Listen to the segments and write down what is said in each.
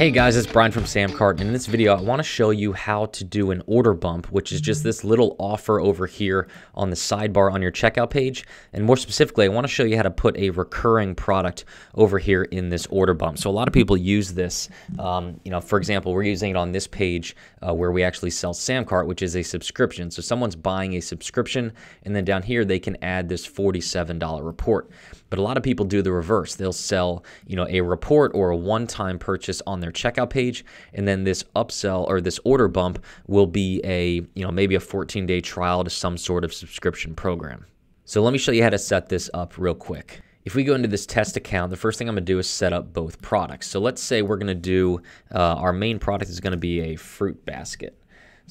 Hey guys, it's Brian from Samcart, and in this video I want to show you how to do an order bump, which is just this little offer over here on the sidebar on your checkout page. And more specifically, I want to show you how to put a recurring product over here in this order bump. So a lot of people use this, um, you know, for example, we're using it on this page uh, where we actually sell Samcart, which is a subscription. So someone's buying a subscription, and then down here they can add this $47 report. But a lot of people do the reverse. They'll sell, you know, a report or a one-time purchase on their checkout page, and then this upsell or this order bump will be a, you know, maybe a 14-day trial to some sort of subscription program. So let me show you how to set this up real quick. If we go into this test account, the first thing I'm going to do is set up both products. So let's say we're going to do, uh, our main product is going to be a fruit basket.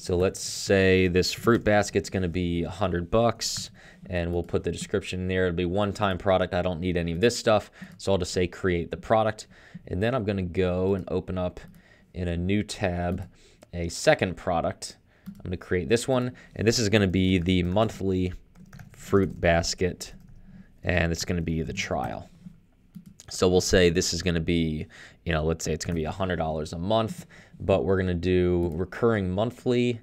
So let's say this fruit basket's going to be 100 bucks and we'll put the description there. It'll be one-time product. I don't need any of this stuff. So I'll just say create the product. And then I'm going to go and open up in a new tab a second product. I'm going to create this one. And this is going to be the monthly fruit basket. And it's going to be the trial. So we'll say this is going to be, you know, let's say it's going to be $100 a month, but we're going to do recurring monthly.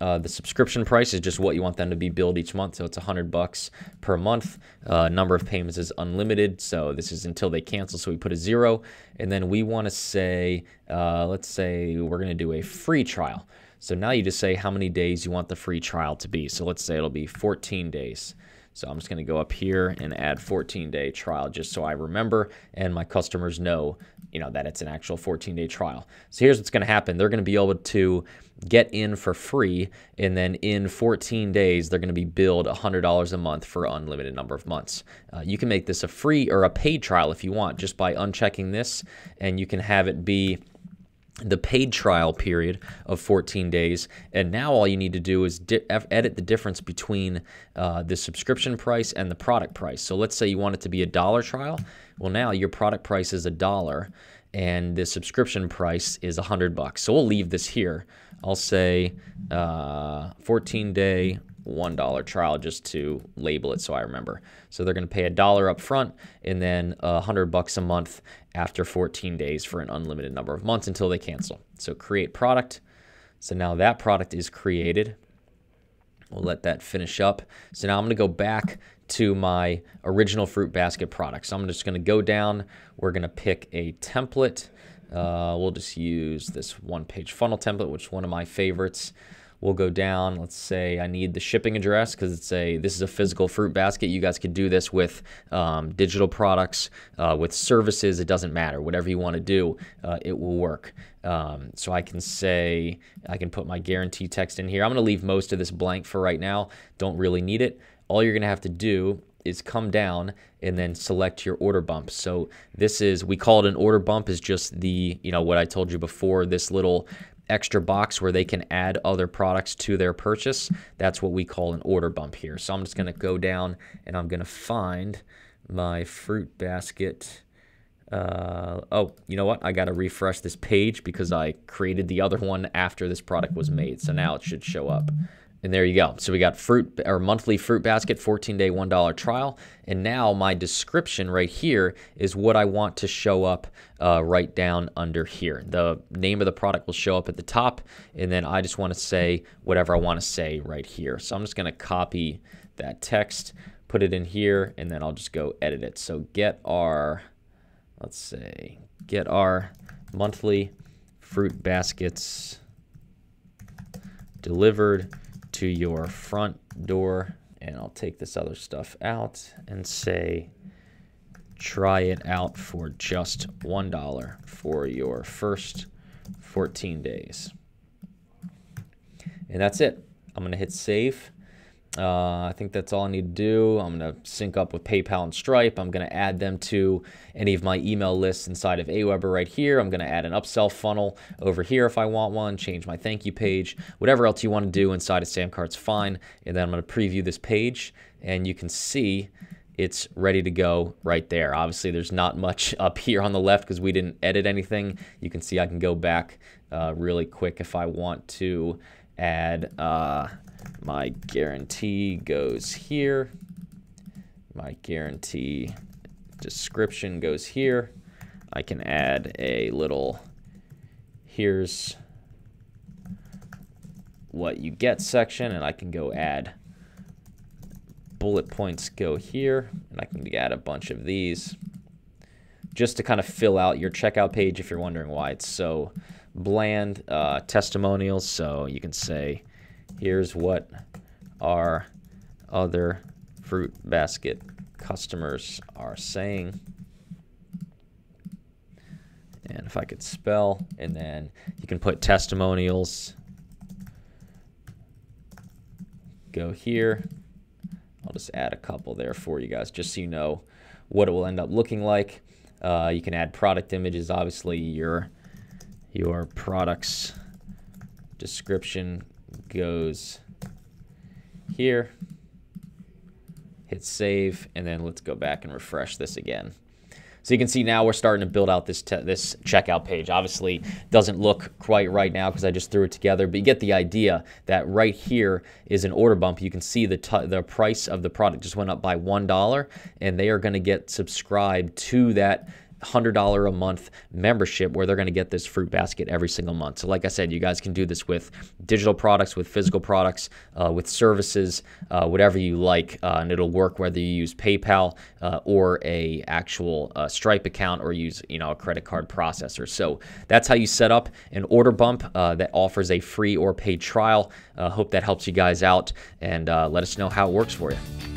Uh, the subscription price is just what you want them to be billed each month, so it's 100 bucks per month. Uh, number of payments is unlimited, so this is until they cancel. So we put a zero, and then we want to say, uh, let's say we're going to do a free trial. So now you just say how many days you want the free trial to be. So let's say it'll be 14 days. So I'm just going to go up here and add 14 day trial just so I remember and my customers know, you know, that it's an actual 14 day trial. So here's what's going to happen. They're going to be able to get in for free and then in 14 days they're going to be billed $100 a month for unlimited number of months. Uh, you can make this a free or a paid trial if you want just by unchecking this and you can have it be the paid trial period of 14 days. And now all you need to do is edit the difference between uh, the subscription price and the product price. So let's say you want it to be a dollar trial. Well, now your product price is a dollar and the subscription price is a hundred bucks. So we'll leave this here. I'll say uh, 14 day $1 trial just to label it so I remember. So they're going to pay a dollar up front and then a 100 bucks a month after 14 days for an unlimited number of months until they cancel. So create product. So now that product is created. We'll let that finish up. So now I'm going to go back to my original fruit basket product. So I'm just going to go down. We're going to pick a template. Uh, we'll just use this one page funnel template, which is one of my favorites we'll go down. Let's say I need the shipping address because it's a this is a physical fruit basket. You guys could do this with um, digital products, uh, with services. It doesn't matter. Whatever you want to do, uh, it will work. Um, so I can say I can put my guarantee text in here. I'm going to leave most of this blank for right now. Don't really need it. All you're going to have to do is come down and then select your order bump. So this is, we call it an order bump is just the, you know, what I told you before, this little extra box where they can add other products to their purchase. That's what we call an order bump here. So I'm just going to go down and I'm going to find my fruit basket. Uh, oh, you know what? I got to refresh this page because I created the other one after this product was made. So now it should show up. And there you go. So we got fruit or monthly fruit basket, 14 day, $1 trial. And now my description right here is what I want to show up uh, right down under here. The name of the product will show up at the top. And then I just want to say whatever I want to say right here. So I'm just going to copy that text, put it in here, and then I'll just go edit it. So get our, let's say, get our monthly fruit baskets delivered to your front door and I'll take this other stuff out and say try it out for just $1 for your first 14 days. And that's it. I'm going to hit save uh, I think that's all I need to do. I'm going to sync up with PayPal and Stripe. I'm going to add them to any of my email lists inside of Aweber right here. I'm going to add an upsell funnel over here if I want one, change my thank you page, whatever else you want to do inside of Samcart's fine. And then I'm going to preview this page and you can see it's ready to go right there. Obviously, there's not much up here on the left because we didn't edit anything. You can see I can go back uh, really quick if I want to add... Uh, my guarantee goes here. My guarantee description goes here. I can add a little here's what you get section, and I can go add bullet points go here, and I can add a bunch of these just to kind of fill out your checkout page if you're wondering why it's so bland. Uh, testimonials, so you can say, here's what our other fruit basket customers are saying. And if I could spell, and then you can put testimonials. Go here. I'll just add a couple there for you guys, just so you know what it will end up looking like. Uh, you can add product images. Obviously, your your products description goes here. Hit save, and then let's go back and refresh this again. So you can see now we're starting to build out this this checkout page. Obviously, doesn't look quite right now because I just threw it together, but you get the idea that right here is an order bump. You can see the the price of the product just went up by one dollar, and they are going to get subscribed to that $100 a month membership where they're going to get this fruit basket every single month. So, like I said, you guys can do this with digital products, with physical products, uh, with services, uh, whatever you like, uh, and it'll work whether you use PayPal uh, or a actual uh, Stripe account or use you know a credit card processor. So that's how you set up an order bump uh, that offers a free or paid trial. hope that helps you guys out, and let us know how it works for you.